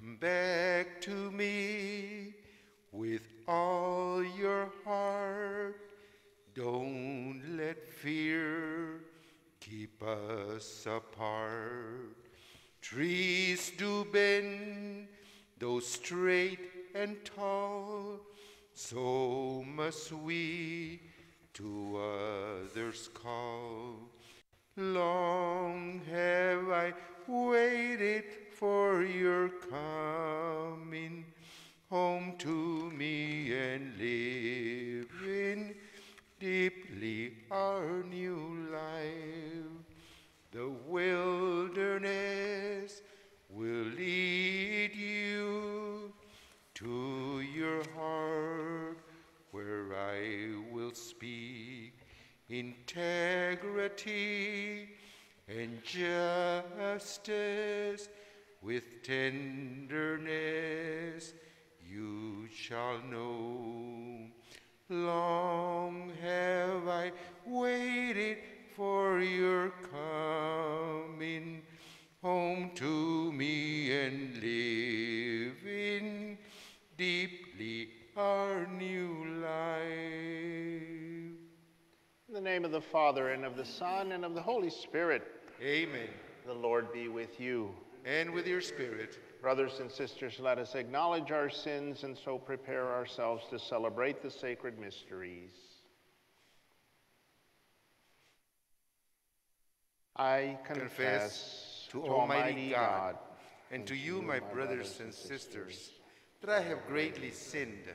Come back to me with all your heart. Don't let fear keep us apart. Trees do bend, though straight and tall, so must we to others call. Long have I waited for your coming home to me and living deeply our new life. The wilderness will lead you to your heart where I will speak integrity and justice with tenderness you shall know. Long have I waited for your coming home to me and living deeply our new life. In the name of the Father, and of the Son, and of the Holy Spirit, Amen. the Lord be with you. And with your spirit. Brothers and sisters, let us acknowledge our sins and so prepare ourselves to celebrate the sacred mysteries. I confess, Confess to Almighty God and to you, my brothers and sisters, that I have greatly sinned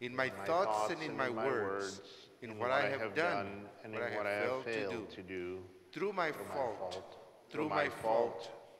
in my thoughts and in my words, in what I have done and in what I have failed to do, through my fault, through my fault,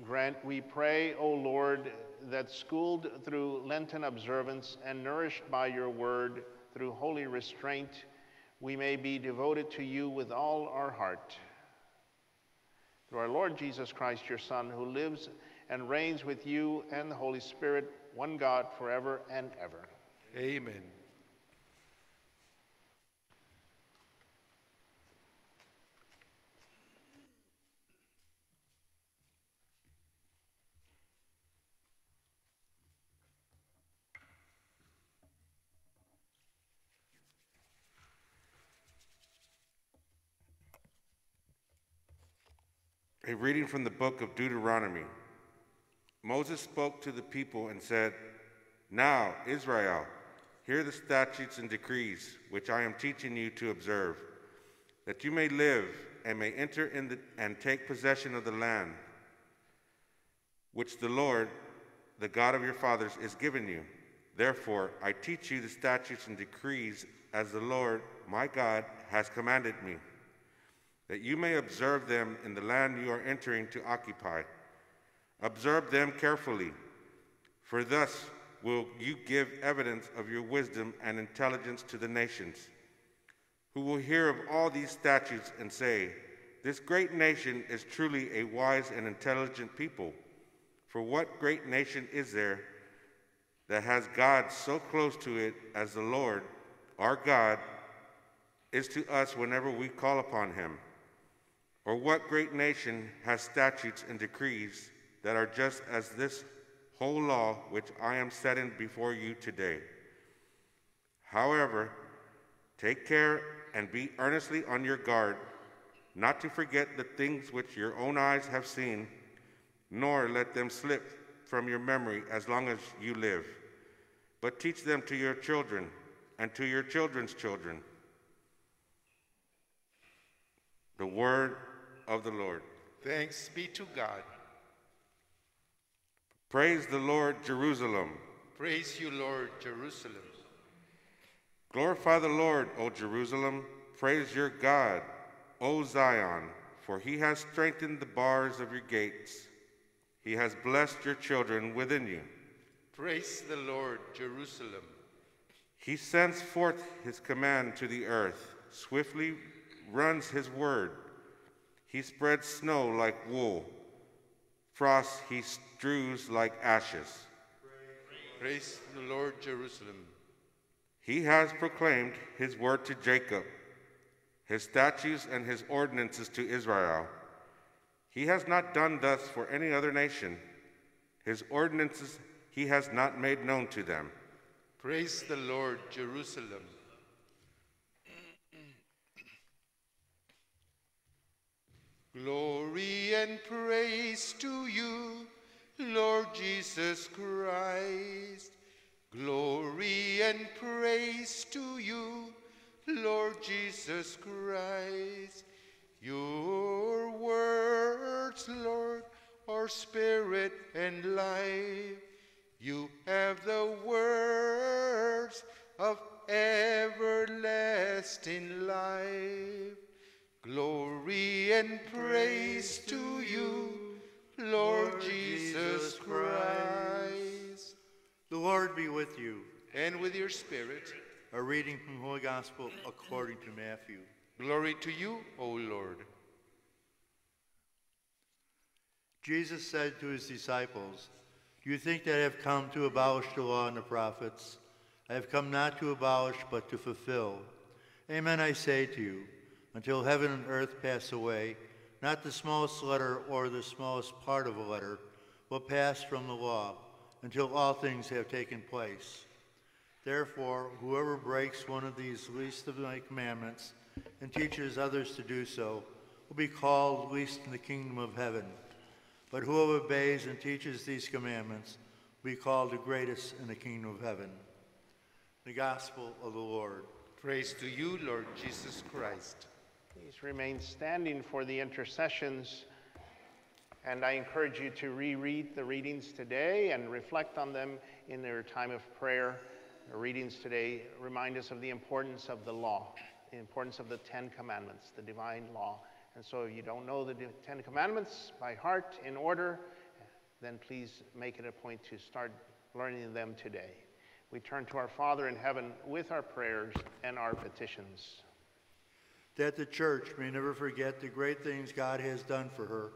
Grant, we pray, O Lord, that schooled through Lenten observance and nourished by your word through holy restraint, we may be devoted to you with all our heart. Through our Lord Jesus Christ, your Son, who lives and reigns with you and the Holy Spirit, one God, forever and ever. Amen. A reading from the book of Deuteronomy. Moses spoke to the people and said, Now, Israel, hear the statutes and decrees which I am teaching you to observe, that you may live and may enter in the, and take possession of the land which the Lord, the God of your fathers, is giving you. Therefore, I teach you the statutes and decrees as the Lord, my God, has commanded me that you may observe them in the land you are entering to occupy. Observe them carefully, for thus will you give evidence of your wisdom and intelligence to the nations, who will hear of all these statutes and say, This great nation is truly a wise and intelligent people. For what great nation is there that has God so close to it as the Lord, our God, is to us whenever we call upon him? Or what great nation has statutes and decrees that are just as this whole law which I am setting before you today? However, take care and be earnestly on your guard, not to forget the things which your own eyes have seen, nor let them slip from your memory as long as you live, but teach them to your children and to your children's children. The word of the Lord. Thanks be to God. Praise the Lord, Jerusalem. Praise you, Lord, Jerusalem. Glorify the Lord, O Jerusalem. Praise your God, O Zion, for he has strengthened the bars of your gates. He has blessed your children within you. Praise the Lord, Jerusalem. He sends forth his command to the earth, swiftly runs his word. He spreads snow like wool, frost he strews like ashes. Praise the Lord, Jerusalem. He has proclaimed his word to Jacob, his statutes and his ordinances to Israel. He has not done thus for any other nation. His ordinances he has not made known to them. Praise the Lord, Jerusalem. Glory and praise to you, Lord Jesus Christ. Glory and praise to you, Lord Jesus Christ. Your words, Lord, are spirit and life. You have the words of everlasting life. Glory and praise to you, Lord Jesus Christ. The Lord be with you. And with your spirit, A reading from the Holy Gospel according to Matthew. glory to you, O Lord. Jesus said to his disciples, Do you think that I have come to abolish the law and the prophets? I have come not to abolish, but to fulfill. Amen, I say to you, until heaven and earth pass away, not the smallest letter or the smallest part of a letter will pass from the law until all things have taken place. Therefore, whoever breaks one of these least of my commandments and teaches others to do so will be called least in the kingdom of heaven. But whoever obeys and teaches these commandments will be called the greatest in the kingdom of heaven. The Gospel of the Lord. Praise to you, Lord Jesus Christ. Please remain standing for the intercessions. And I encourage you to reread the readings today and reflect on them in their time of prayer. The readings today remind us of the importance of the law, the importance of the Ten Commandments, the divine law. And so if you don't know the Ten Commandments by heart in order, then please make it a point to start learning them today. We turn to our Father in heaven with our prayers and our petitions. That the church may never forget the great things God has done for her,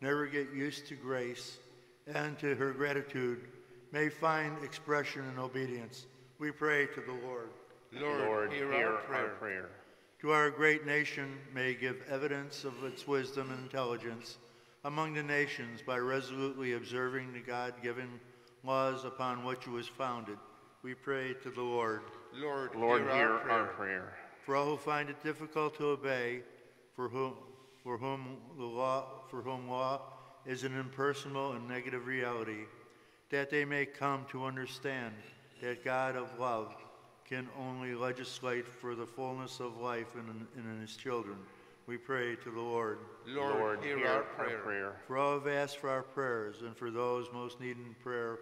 never get used to grace, and to her gratitude may find expression in obedience. We pray to the Lord. Lord, Lord, hear, hear our prayer. prayer. To our great nation may give evidence of its wisdom and intelligence among the nations by resolutely observing the God-given laws upon which it was founded. We pray to the Lord. Lord, Lord, hear, hear our prayer. our prayer. For all who find it difficult to obey, for whom, for whom the law, for whom law is an impersonal and negative reality, that they may come to understand that God of love can only legislate for the fullness of life in, in his children. We pray to the Lord. Lord, Lord, hear, hear our prayer. prayer. For all have asked for our prayers, and for those most needing prayer,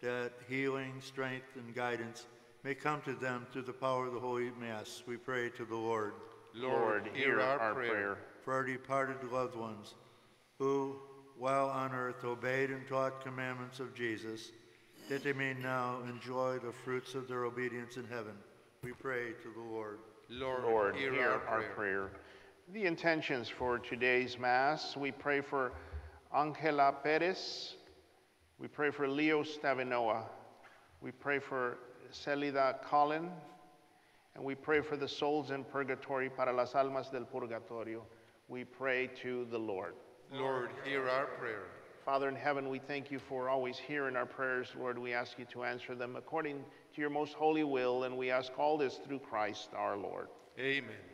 that healing, strength, and guidance may come to them through the power of the Holy Mass. We pray to the Lord. Lord, hear our prayer. For our departed loved ones, who, while on earth, obeyed and taught commandments of Jesus, that they may now enjoy the fruits of their obedience in heaven. We pray to the Lord. Lord, Lord, hear, hear our our prayer. prayer. The intentions for today's Mass, we pray for Angela Perez. We pray for Leo Stavinoha. We pray for Celida Collin. And we pray for the souls in purgatory, para las almas del purgatorio. We pray to the Lord. Lord, hear our prayer. Father in heaven, we thank you for always hearing our prayers. Lord, we ask you to answer them according to your most holy will, and we ask all this through Christ our Lord. Amen.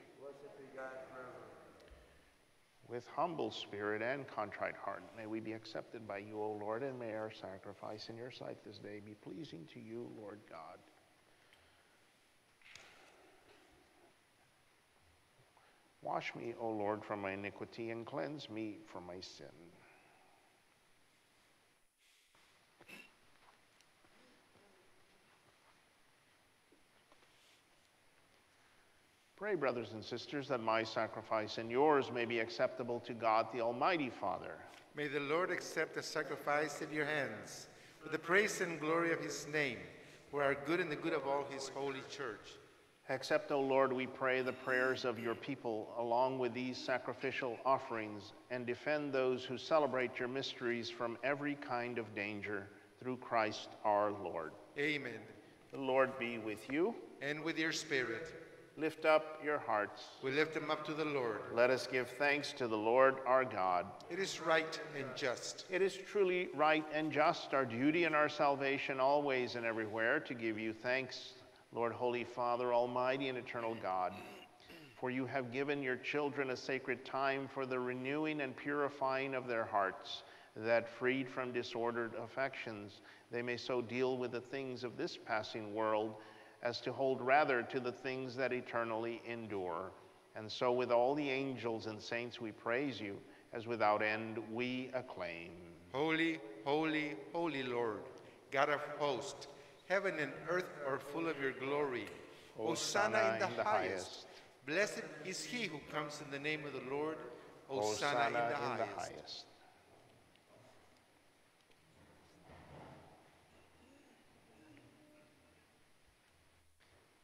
With humble spirit and contrite heart, may we be accepted by you, O Lord, and may our sacrifice in your sight this day be pleasing to you, Lord God. Wash me, O Lord, from my iniquity and cleanse me from my sin. Pray, brothers and sisters, that my sacrifice and yours may be acceptable to God the Almighty Father. May the Lord accept the sacrifice at your hands for the praise and glory of his name, for our good and the good of all his holy church. Accept, O Lord, we pray, the prayers of your people along with these sacrificial offerings, and defend those who celebrate your mysteries from every kind of danger through Christ our Lord. Amen. The Lord be with you. And with your spirit. Lift up your hearts. We lift them up to the Lord. Let us give thanks to the Lord our God. It is right and just. It is truly right and just, our duty and our salvation, always and everywhere, to give you thanks, Lord, Holy Father, Almighty and eternal God. For you have given your children a sacred time for the renewing and purifying of their hearts, that freed from disordered affections, they may so deal with the things of this passing world as to hold rather to the things that eternally endure. And so, with all the angels and saints, we praise you, as without end we acclaim. Holy, holy, holy Lord, God of hosts, heaven and earth are full of your glory. Hosanna, in the, in the highest. highest. Blessed is he who comes in the name of the Lord. Hosanna, Hosanna in, the, in highest. the highest.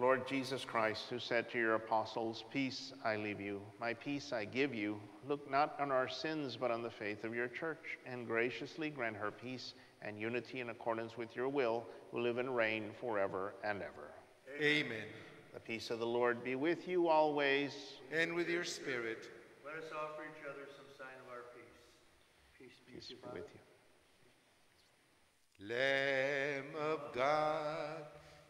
Lord Jesus Christ, who said to your apostles, Peace I leave you, my peace I give you, look not on our sins, but on the faith of your church, and graciously grant her peace and unity in accordance with your will, who live and reign forever and ever. Amen. The peace of the Lord be with you always. And with your spirit. Let us offer each other some sign of our peace. Peace be Peace with you, be with you. Lamb of God,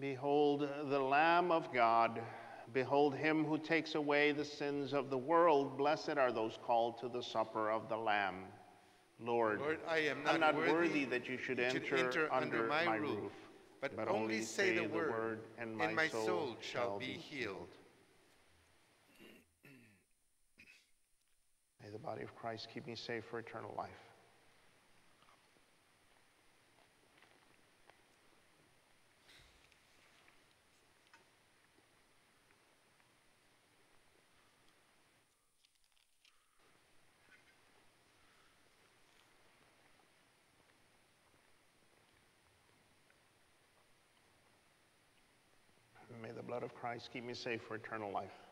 Behold the Lamb of God. Behold him who takes away the sins of the world. Blessed are those called to the supper of the Lamb. Lord, Lord, I am not not worthy, worthy that you should that enter, enter under, under my my roof, roof, But, only say the word, and my, soul, shall be healed. May the body of Christ keep me safe for eternal life. May the blood of Christ keep me safe for eternal life.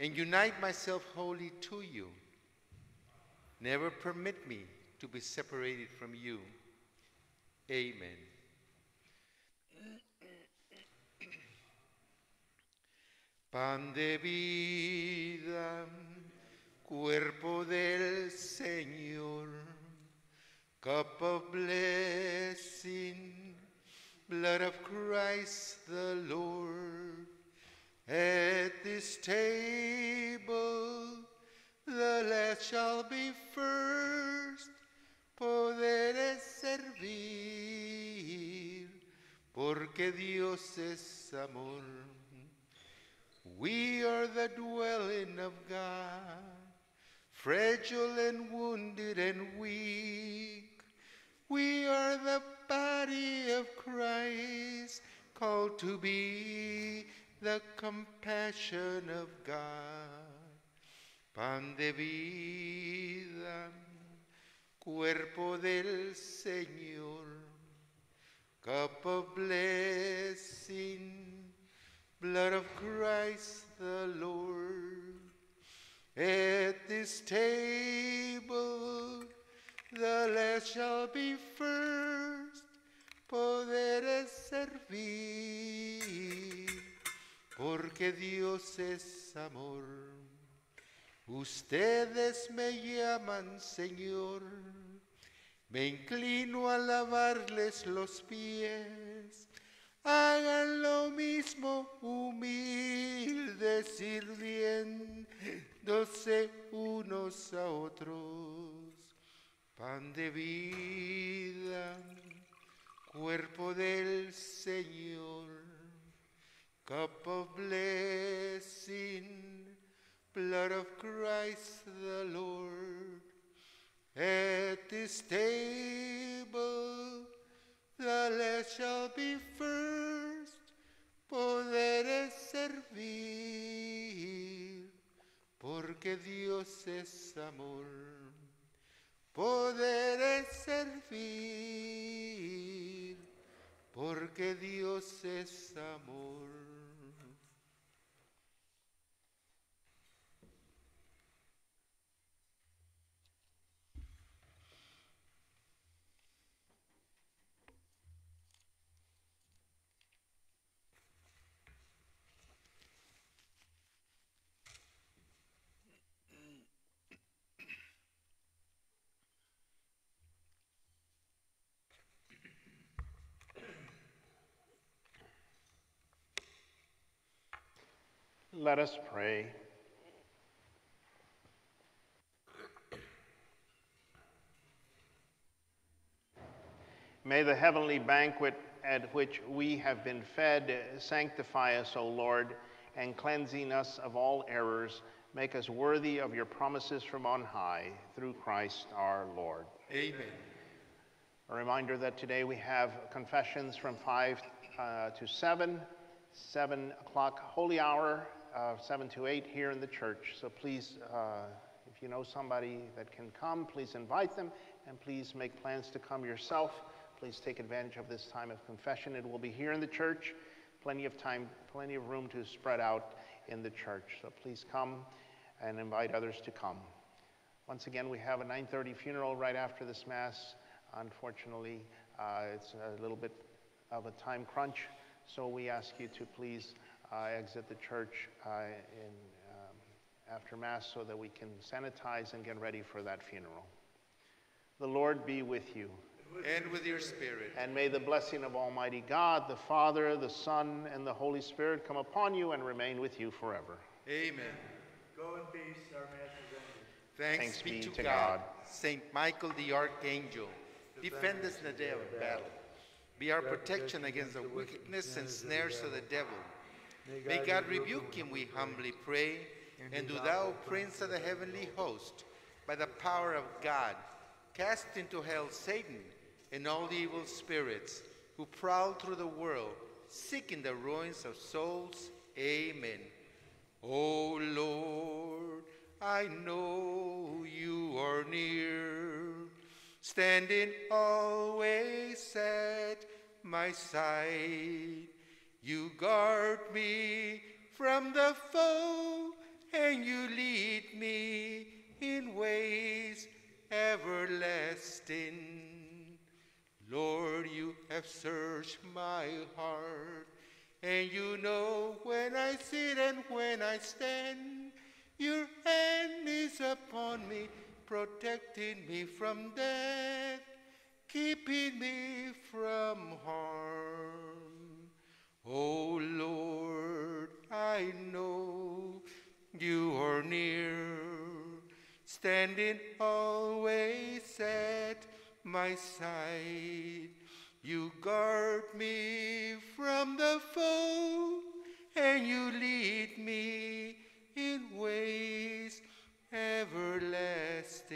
and unite myself wholly to you. Never permit me to be separated from you. Amen. Pan de vida, cuerpo del Señor, cup of blessing, blood of Christ the Lord. At this table, the last shall be first, poder servir, porque Dios es amor. We are the dwelling of God, fragile and wounded and weak. We are the body of Christ, called to be the compassion of God. Pan de vida, cuerpo del Señor, cup of blessing, blood of Christ the Lord. At this table, the last shall be first, poder servir, porque Dios es amor. Ustedes me llaman Señor, me inclino a lavarles los pies. Hagan lo mismo, humildes sirviéndose unos a otros. Pan de vida, cuerpo del Señor, cup of blessing, blood of Christ the Lord. At this table, the last shall be first, poder servir, porque Dios es amor. Poder servir, porque Dios es amor. Let us pray. May the heavenly banquet at which we have been fed sanctify us, O Lord, and cleansing us of all errors, make us worthy of your promises from on high, through Christ our Lord. Amen. A reminder that today we have confessions from 5 uh, to 7, 7 o'clock holy hour, uh, 7 to 8 here in the church. So please, uh, if you know somebody that can come, please invite them and please make plans to come yourself. Please take advantage of this time of confession. It will be here in the church. Plenty of time, plenty of room to spread out in the church. So please come and invite others to come. Once again, we have a 9:30 funeral right after this mass. Unfortunately, uh, it's a little bit of a time crunch, so we ask you to please uh, exit the church uh, in, um, after Mass so that we can sanitize and get ready for that funeral. The Lord be with you. And with your spirit. And may the blessing of Almighty God, the Father, the Son, and the Holy Spirit come upon you and remain with you forever. Amen. Go in peace, our mass is ended. Thanks, be, to God. Saint Michael the Archangel, defend us in the day of battle. Be our protection against the wickedness and snares of the devil. May God rebuke him, we humbly pray, And do thou, Prince of the heavenly host, by the power of God, cast into hell Satan and all the evil spirits who prowl through the world, seeking the ruins of souls. Amen. O Lord, I know you are near, standing always at my side. You guard me from the foe, and you lead me in ways everlasting. Lord, you have searched my heart, and you know when I sit and when I stand. Your hand is upon me, protecting me from death, keeping me from harm. O Lord, I know you are near, standing always at my side. You guard me from the foe, and you lead me in ways everlasting.